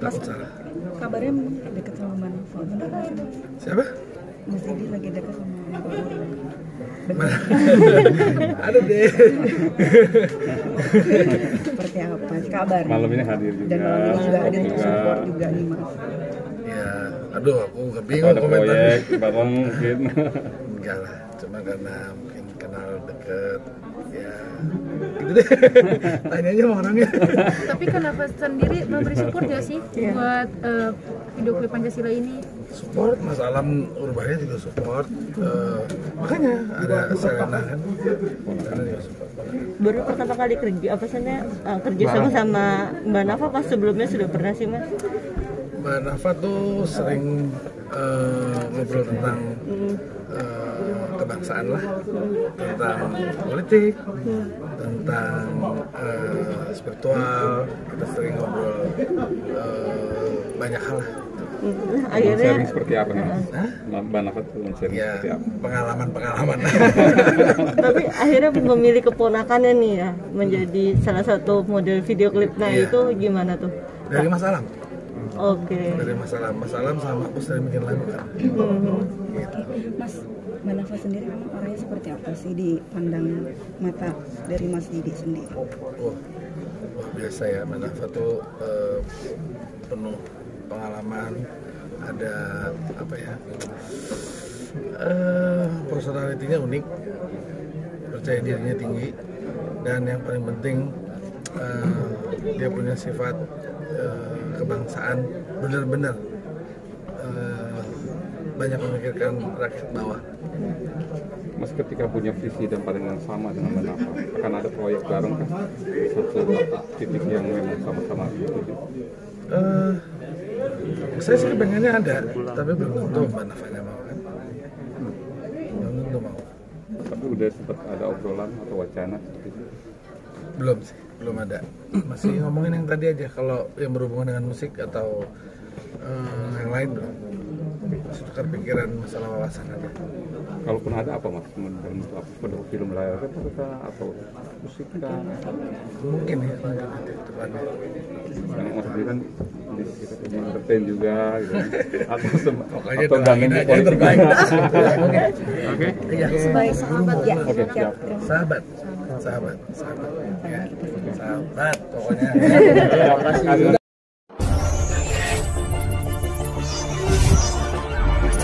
takut salah Kabarnya deket sama? Mas? siapa Mas Didi lagi deket sama ada deh Seperti apa sih kabar? Malam ini hadir juga. Dan malam ini juga hadir untuk support juga nih Mas. ya aduh aku Atau bingung ada komentarnya proyek bareng mungkin. enggak lah cuma karena mungkin kenal deket ya. Gitu deh tanya aja sama orangnya. Tapi kenapa sendiri memberi support ya sih buat eh, video klip Pancasila ini? support Mas Alam Urbahnya juga support Eh, makanya ada Selena kan? Selena juga support. Baru pertama kali kerja apa sih kerja sama sama Mbak Nafa pas sebelumnya sudah pernah sih mas? Mbak Nafa tuh sering eh, ngobrol tentang eh, kebangsaan lah, tentang politik, tentang eh, spiritual, kita sering ngobrol eh, banyak hal lah. Nah, akhirnya Sharing seperti apa nih? Mbak Nafat tuh sharing Ya seperti apa? pengalaman-pengalaman. tapi akhirnya memilih keponakannya nih ya menjadi salah satu model video klip. Nah Iya. itu gimana tuh? Dari Mas Alam, Oke. dari Mas Alam, Mas Alam sama aku sering bikin lagu kan. Mhm. Gitu. Mas, Mbak Nafa sendiri memang orangnya seperti apa sih dipandang mata dari Mas Didi sendiri? Wah, wah biasa ya, Mbak Nafa tuh eh, penuh pengalaman, ada apa ya, eh personalitinya unik, percaya dirinya tinggi, dan yang paling penting eh, dia punya sifat eh, kebangsaan, benar-benar eh, banyak memikirkan rakyat bawah. Mas ketika punya visi dan pandangan yang sama dengan Mbak Nafa, akan ada proyek bareng kan? Satu titik yang memang sama-sama dituju. Eh, saya sih pengennya ada, tapi belum tentu Mbak Nafanya mau kan. Belum tentu mau. Tapi udah sempat ada obrolan atau wacana seperti itu. Belum sih, belum ada. Masih ngomongin yang tadi aja kalau yang berhubungan dengan musik atau eh, yang lain belum. Masih tukar pikiran masalah wawasan aja. Kalaupun ada apa mas? Dalam bentuk apa? Pada film layar kah? atau musik kah? Mungkin ya, depannya. Yang mas kan di kita punya entertain juga gitu. Atau Pokoknya atau doain aja yang terbaik. Oke. Oke. Iya. Sebagai sahabat ya. Oke, siap. Sahabat, sahabat, sahabat, ya. sahabat, pokoknya.